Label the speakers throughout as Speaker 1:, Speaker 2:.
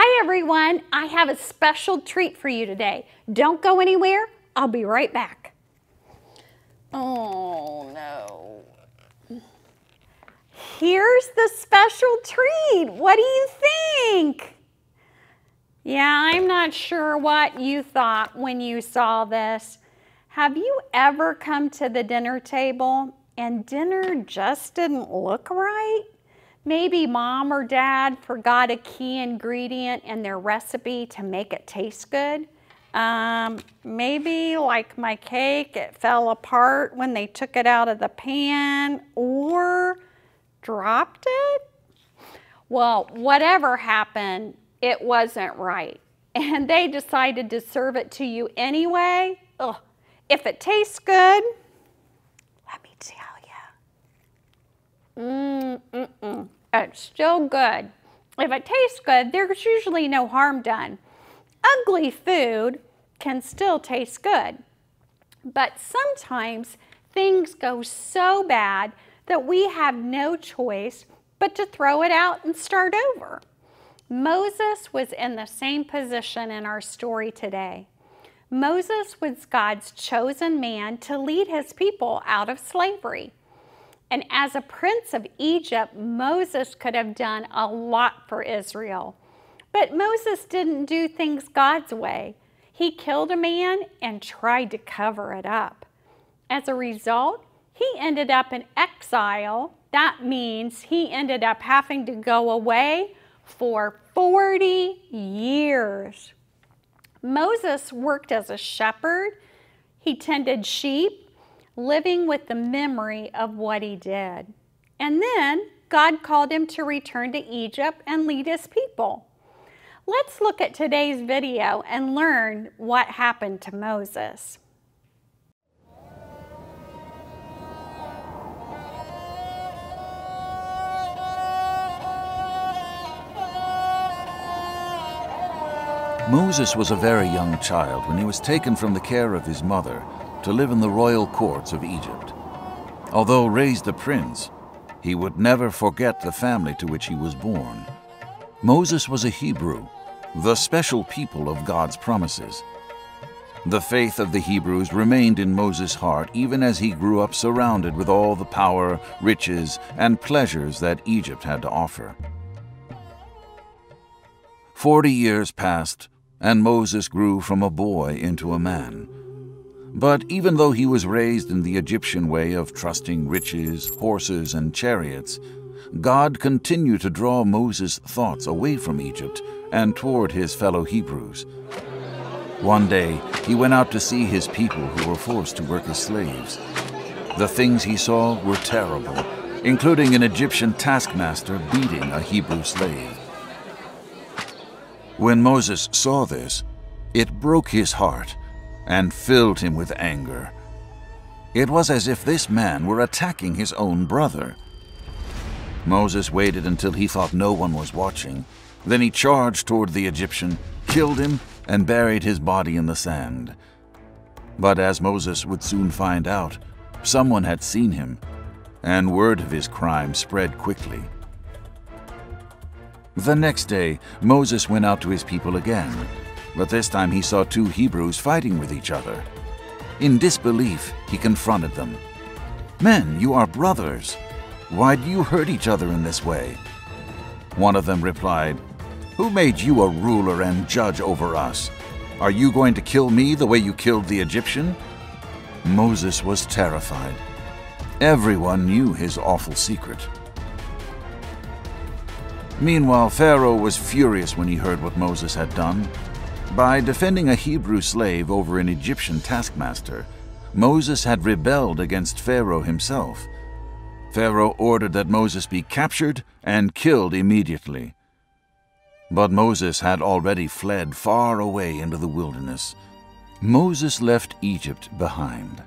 Speaker 1: Hi everyone, I have a special treat for you today. Don't go anywhere, I'll be right back. Oh no. Here's the special treat. What do you think? Yeah, I'm not sure what you thought when you saw this. Have you ever come to the dinner table and dinner just didn't look right? Maybe mom or dad forgot a key ingredient in their recipe to make it taste good. Um, maybe like my cake, it fell apart when they took it out of the pan or dropped it. Well, whatever happened, it wasn't right. And they decided to serve it to you anyway. Ugh. If it tastes good, It's still good. If it tastes good, there's usually no harm done. Ugly food can still taste good. But sometimes things go so bad that we have no choice but to throw it out and start over. Moses was in the same position in our story today. Moses was God's chosen man to lead his people out of slavery. And as a prince of Egypt, Moses could have done a lot for Israel. But Moses didn't do things God's way. He killed a man and tried to cover it up. As a result, he ended up in exile. That means he ended up having to go away for 40 years. Moses worked as a shepherd. He tended sheep living with the memory of what he did. And then God called him to return to Egypt and lead his people. Let's look at today's video and learn what happened to Moses.
Speaker 2: Moses was a very young child when he was taken from the care of his mother to live in the royal courts of Egypt. Although raised a prince, he would never forget the family to which he was born. Moses was a Hebrew, the special people of God's promises. The faith of the Hebrews remained in Moses' heart even as he grew up surrounded with all the power, riches, and pleasures that Egypt had to offer. Forty years passed, and Moses grew from a boy into a man. But even though he was raised in the Egyptian way of trusting riches, horses, and chariots, God continued to draw Moses' thoughts away from Egypt and toward his fellow Hebrews. One day, he went out to see his people who were forced to work as slaves. The things he saw were terrible, including an Egyptian taskmaster beating a Hebrew slave. When Moses saw this, it broke his heart and filled him with anger. It was as if this man were attacking his own brother. Moses waited until he thought no one was watching. Then he charged toward the Egyptian, killed him, and buried his body in the sand. But as Moses would soon find out, someone had seen him, and word of his crime spread quickly. The next day, Moses went out to his people again, but this time he saw two Hebrews fighting with each other. In disbelief, he confronted them. Men, you are brothers. Why do you hurt each other in this way? One of them replied, Who made you a ruler and judge over us? Are you going to kill me the way you killed the Egyptian? Moses was terrified. Everyone knew his awful secret. Meanwhile, Pharaoh was furious when he heard what Moses had done. By defending a Hebrew slave over an Egyptian taskmaster, Moses had rebelled against Pharaoh himself. Pharaoh ordered that Moses be captured and killed immediately. But Moses had already fled far away into the wilderness. Moses left Egypt behind.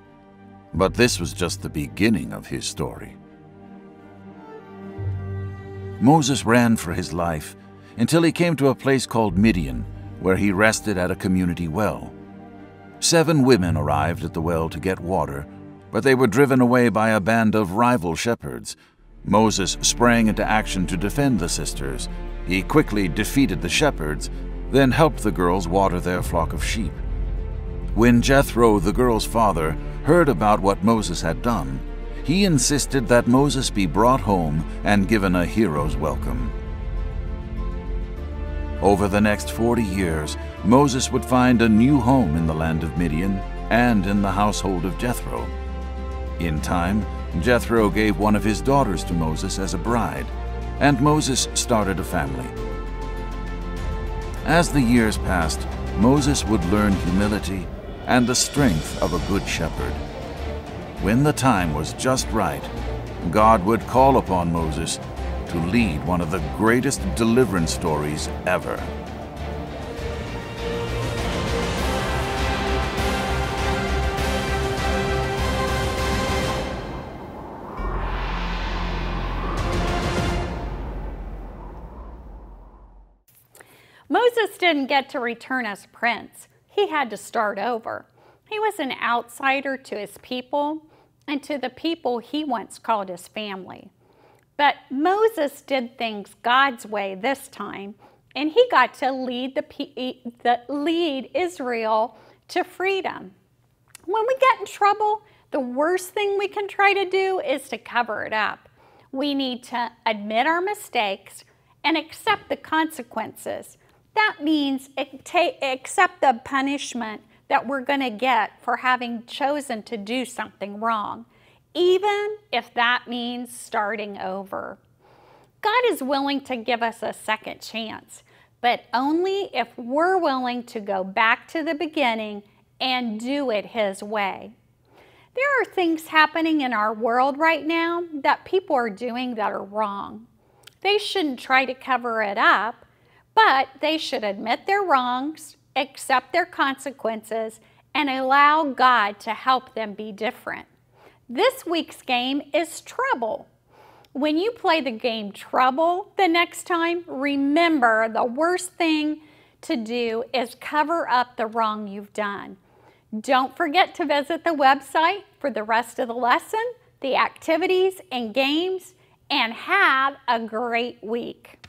Speaker 2: But this was just the beginning of his story. Moses ran for his life until he came to a place called Midian, where he rested at a community well. Seven women arrived at the well to get water, but they were driven away by a band of rival shepherds. Moses sprang into action to defend the sisters, He quickly defeated the shepherds, then helped the girls water their flock of sheep. When Jethro, the girl's father, heard about what Moses had done, he insisted that Moses be brought home and given a hero's welcome. Over the next 40 years, Moses would find a new home in the land of Midian and in the household of Jethro. In time, Jethro gave one of his daughters to Moses as a bride, and Moses started a family. As the years passed, Moses would learn humility and the strength of a good shepherd. When the time was just right, God would call upon Moses to lead one of the greatest deliverance stories ever.
Speaker 1: Moses didn't get to return as prince. He had to start over. He was an outsider to his people and to the people he once called his family. But Moses did things God's way this time, and he got to lead, the, the, lead Israel to freedom. When we get in trouble, the worst thing we can try to do is to cover it up. We need to admit our mistakes and accept the consequences. That means accept the punishment that we're going to get for having chosen to do something wrong even if that means starting over. God is willing to give us a second chance, but only if we're willing to go back to the beginning and do it His way. There are things happening in our world right now that people are doing that are wrong. They shouldn't try to cover it up, but they should admit their wrongs, accept their consequences, and allow God to help them be different. This week's game is Trouble. When you play the game Trouble the next time, remember the worst thing to do is cover up the wrong you've done. Don't forget to visit the website for the rest of the lesson, the activities and games, and have a great week.